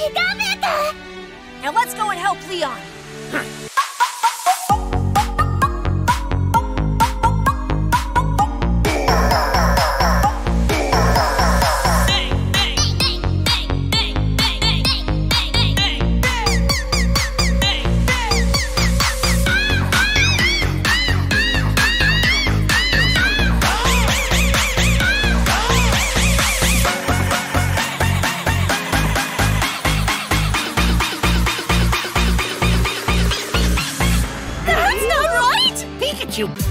Hikabeta! Now let's go and help Leon. partiu!